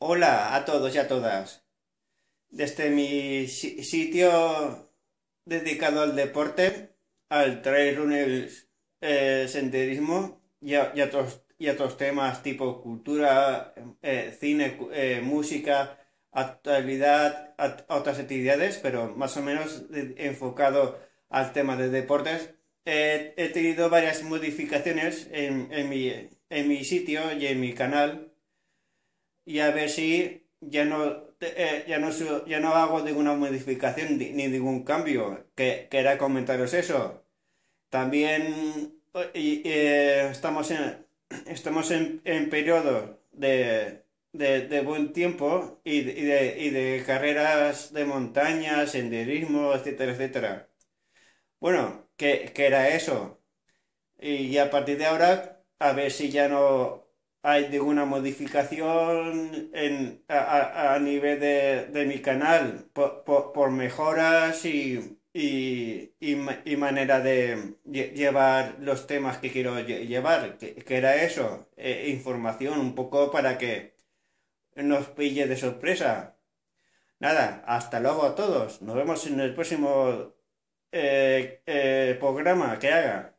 Hola a todos y a todas. Desde mi si- sitio dedicado al deporte, al trail running, eh, senderismo y a, otros, y otros temas tipo cultura, eh, cine, eh, música, actualidad, a, otras actividades, pero más o menos enfocado al tema de deportes, he tenido varias modificaciones en mi, en mi sitio y en mi canal y a ver si ya no, eh, ya no, ya no hago ninguna modificación ni, ni ningún cambio. Que, quería comentaros eso. También eh, estamos en, estamos en, en periodo de, de, buen tiempo y, de, y de y de carreras de montaña, senderismo, etcétera, etcétera. Bueno, que, que era eso. Y a partir de ahora, a ver si ya no hay ninguna modificación en, a, a- nivel de, de mi canal por, por- por mejoras y, y, y y manera de lle- llevar los temas que quiero lle- llevar, que, que era eso, eh, información un poco para que nos pille de sorpresa. Nada, hasta luego a todos. Nos vemos en el próximo eh, eh, programa que haga.